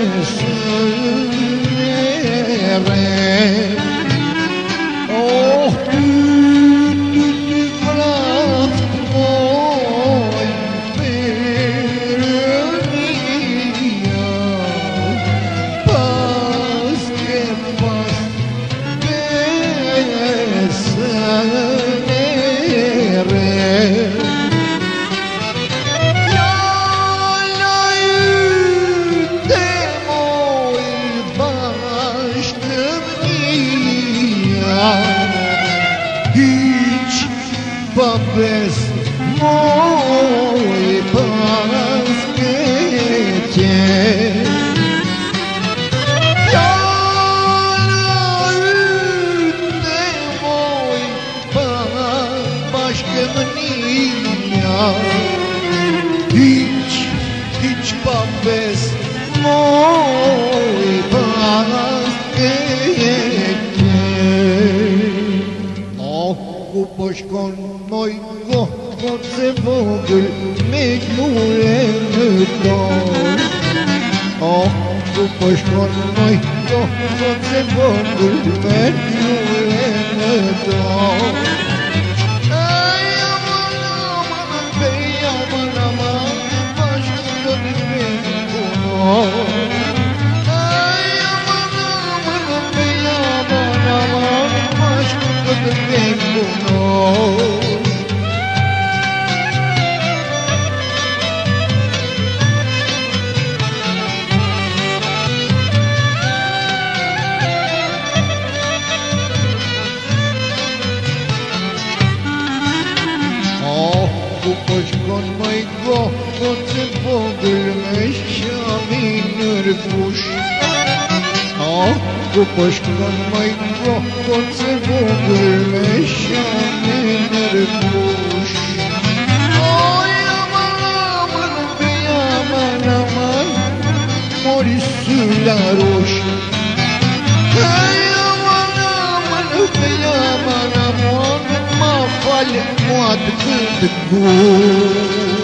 سر Hiç babes moy pas geçer. Yarınne moy başkanın ya Hiç, hiç babes moy başkan moy goh se vogel med mulen utan Ah bu başkan moy goh goh se vogel med mulen utan Ey aman aman bey aman aman başkan benim bunu Ey aman aman bey aman aman başkan benim bunu Ah bu başkan maygo الحوادث بتقول.